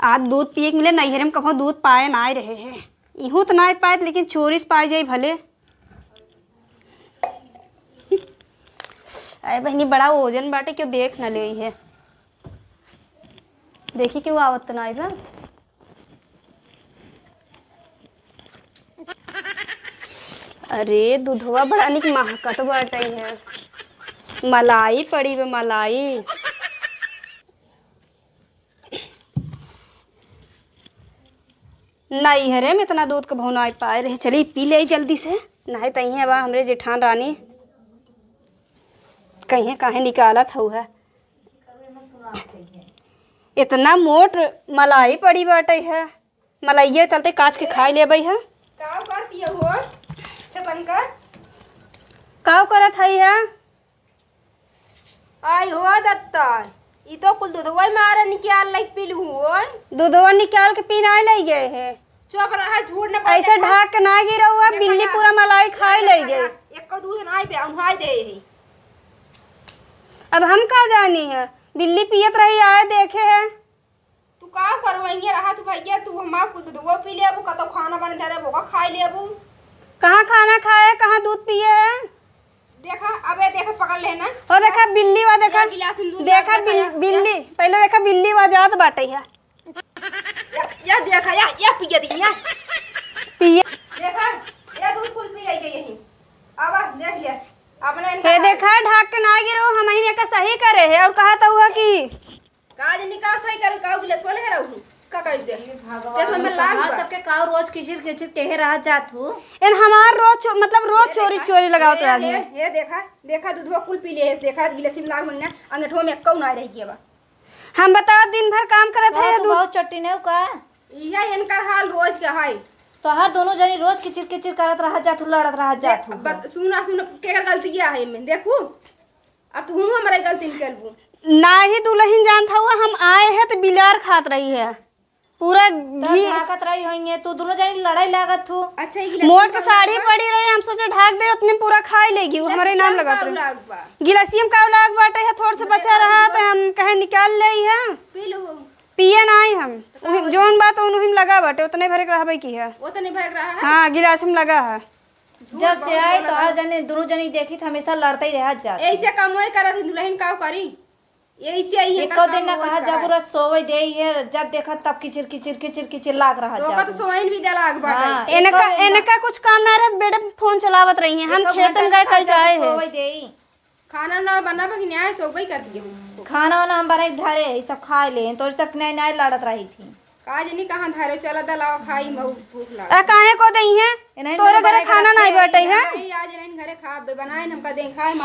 आज दूध पिए मिले नैहरे में कभो दूध पाए ना रहे हैं। इहूँ तो ना पाए, लेकिन चोरी से पाए जाई भले। अरे बहनी, बड़ा वज़न बाटे, क्यों देख न ले है? देखी क्यों आवत ना आई बा अरे, दूधवा बड़ा निक महकत बाटे है। मलाई पड़ी बे मलाई नैहरे में इतना दूध का भाव ना पाए रहे? चली पी ले जल्दी से। नहीं तही है बा हमरे जेठान रानी। कहीं काहे निकालत हऊ है इतना मोट मलाई पड़ी बाटे है मलाइये चलते काच के खाई ले है। का पिए हो का करत है आई हो दत्ता ई तो कुल दूधवा मारे निकाल लाइक पीलू हो दूधवा निकाल के पीनाए ले गए है। चुप रहा झूठ न ऐसे ढाक के ना गिरा हुआ बिल्ली पूरा मलाई खाए ले गए एक दूध ना पे उहाई दे ही। अब हम का जानी है? बिल्ली पियत रही आए देखे है। तू का करवाइए रहा तू भैया तू हमार कुल दूधवा पी लेबू कतो खाना बने धरे बोका खाई लेबू कहाँ खाना खाए कहाँ दूध पिए है? देखा अबे देखा पकड़ लेना हो देखा बिल्ली वा देखा। देखा के। बिल्ली पहले देखा बिल्ली वा जात बाटे है या, देखा या या पिए दी या। पिए देखा ये दूध कुल पी ले यही। अब देख ले। अपने हे देखा ढाक के ना गिरो हम महीने का सही करे है और कहा तो हुआ कि काज निकाल सही कर का गिलास वाले है। रहू का कर दे। जैसे में लाग सबके काव रोज किचिर किचिर कहे रह जात हो। इन हमार रोज मतलब रोज चोरी चोरी लगावत रहती ये ये देखा देखा दूधवा कुल पी ले देखा गिलास में लाग मंगना अंगठवा में कौ ना रह गया हम बताओ दिन भर काम करत है दूध। बहुत चट्टी नहीं का। यह इनका हाल रोज का है तो हर दोनों जनी रोज किचिर किचिर करत रह जात लड़त रह जात हो। सुना सुना केकर गलती क्या है मैं देखू। अब तू हमारे गलती निकलबू ना ही दुल्हन जानता हुआ हम आए हैं तो बिलार खात रही है। पूरा घी झाकत रही होंगे तू दोनों जनी लड़ाई लागत हो। अच्छा ये मोट के साड़ी पड़ी रही हम सोचे ढाक दे उतने पूरा खाई लेगी हमारे नाम लगात रही। गिलासियम का लाग बाटे है थोड़ा सा बचा रहा तो हम कहे निकाल ले है पी लो। पिए ना आई हम। उहिम- जौन बात उन हिम लगा बाटे उतने भरे के रहबे की है। वो तो नहीं भाग रहा है? हाँ गिलास में लगा है। जब से आए तो हर जने दोनों जनी देखी तो हमेशा लड़ते ही रह जात ऐसे काम वही करा थी दुल्हन का करी? ऐसे ही एको दिन ना कहा जब पूरा सोवे दे ही है जब देखा तब किचिर किचिर किचिर किचिर लाग रहा तो तो सोइन भी दे लाग बा हाँ, इनका इनका कुछ काम ना रहत बेटे फ़ोन चलावत रही हैं। हम खेत में गए कल जाए सोवे दे। खाना ना बना बा कि न्याय कर दिए खाना वाना हम धरे ही सब खा ले तो सब नए नए लड़त रही थी। काज नहीं कहाँ धारे चलो दलाओ खाई बहुत भूख लाग। काहे को दई हैं? तोरे घरे खाना नहीं बाटे है?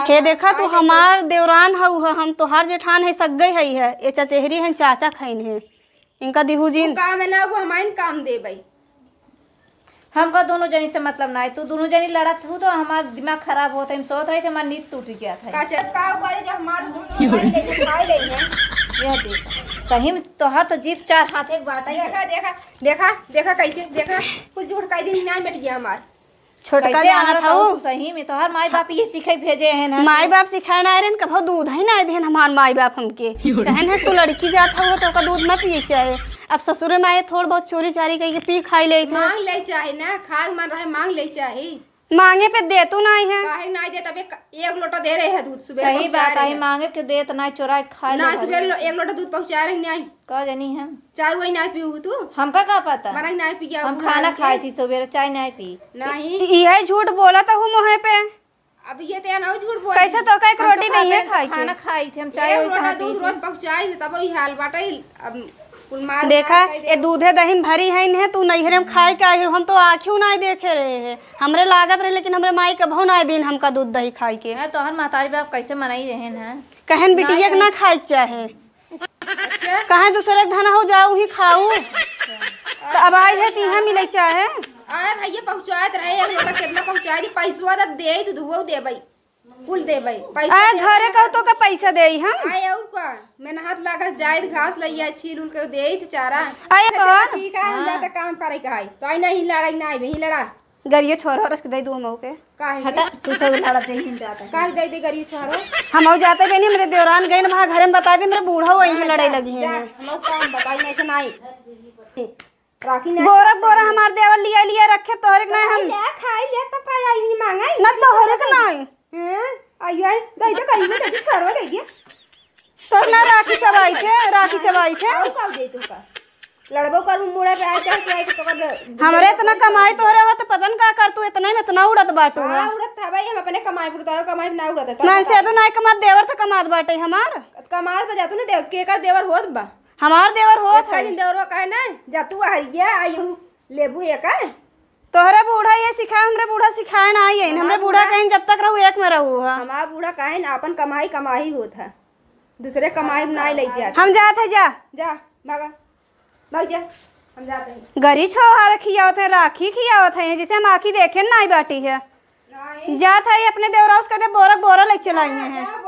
हे देखा तू हमार देवरान हऊ है हम तोहार जेठान है सग्गई है है। ये चचेहरी है चाचा खाइन है। इनका दिहू जी काम है ना वो हमारे काम दे भाई। हमका दोनों जनी से मतलब ना है तू दोनों जनी लड़त हो तो हमारा दिमाग खराब होता है हम सोच रहे थे हमारा नींद टूट गया था का चल का करे जब हमारे दोनों भाई ले खाए ले हैं? यह देख। सही में तोहर तो जीप चार हाथ एक बाटा। देखा देखा देखा देखा कैसे देखा। कुछ झूठ कई दिन न्याय मिट गया हमार। छोटका जाना था था वो? सही में तोहर माई बाप ये सीखे भेजे हैं ना। माई बाप सिखाए ना रहे कभो दूध ही ना देन हमार माई बाप हमके। कहन है तू लड़की जात हो तो ओका दूध ना पिए चाहे। अब ससुरे में आए थोड़ बहुत चोरी चारी करके पी खाई ले मांग ले चाहे ना खाए मन रहे मांग ले चाहे। मांगे पे दे तू नहीं है। काहे नहीं दे तबे एक लोटा दे रहे हैं दूध सुबह सही बात है मांगे के देत ना चोरा के खा ना सुबह एक लोटा दूध पहुँचा रहे नहीं का जानी हम चाय वही नहीं पीऊ तू? हमका का पता? मरा नहीं पी गया हम खाना खाई थी सवेरे चाय नहीं पी। नहीं यह झूठ बोला था हूँ मोहे पे। अब ये तो ना झूठ बोल कैसे तो का एक तो रोटी नहीं है खाई खाना खाई थी हम चाय वही पी दूध रोज पहुंचाई तब वही हाल बाटे। अब देखा ये दूधे दही भरी है इन्हें तू नैहरे में खाए के आए हम तो आँखियों नहीं देखे रहे हैं। हमरे लागत रहे लेकिन हमरे माई कभो ना दिन हमका दूध दही खाए के। हैं तोहर महतारी बाप कैसे मनाई रहे हैं? कहन बिटिया के ना खाए। चाहे। अच्छा। कहे दूसरे के धना हो जाऊ ही खाऊ। तो अब आई है तीहा मिले चाहे। आए भैया पहुंचात रहे कितना पहुँचा दी पैसा तो दे तो धुओ दे भाई। कुल दे भाई पैसा आ घरे कहो तो का पैसा दे हम आए और का मैंने हाथ लगा जाए घास लइया छील उल के दे थे चारा। आए अच्छा, कौन ठीक है हम जाते काम करे का है तो आई नहीं लड़ाई नहीं भी लड़ा। गरियो छोरा रस के दे दू हम के काहे हटा तू तो लड़त ही। जाता काहे दे दे गरीब छोरो? हम जाते बनी मेरे देवरान गए ना वहाँ घर में बता दे मेरे बूढ़ा वही है लड़ाई लगी है। हम काम बताई नहीं। से नहीं। बोरा बोरा हमार देवर लिया लिया रखे तोहरे के नहीं हम। ले खाई ले तो पाई आई नहीं मांगाई न तोहरे के हैं आई आई छोरो दे दिया तो ना राखी चबाई थे राखी चबाई थे का दे तू का लड़बो कर मुड़े पे आ चाहे के तो कर हमरे इतना कमाई तोहरे हो तो पता न का कर तू इतना में इतना उड़त बाटू हाँ उड़त था भाई हम अपने कमाई पुरता कमाई ना उड़त है मन से तो नहीं कमात देवर तो कमात बाटे हमार कमाल बजा तू ने देव के कर देवर होत बा हमार देवर होत है देवर कहे ना जा तू हरिया आई हूँ लेबू एक है तोहरे बूढ़ा ये सिखाए हमरे बूढ़ा सिखाए ना आई हमरे बूढ़ा कहीं जब तक रहू एक में रहू हा हमारा बूढ़ा कहीं अपन कमाई कमाई होत है। दूसरे कमाई ना ले जा हम जात है जा। जा भागा। भाग जा हम जाते हैं। गरी छोहार खियावत है राखी खियावत है जिसे हम आखी देखे ना आई बाटी है। नहीं जात है अपने देवरा उसका दे बोरक बोरा लेके चलाई हैं। जा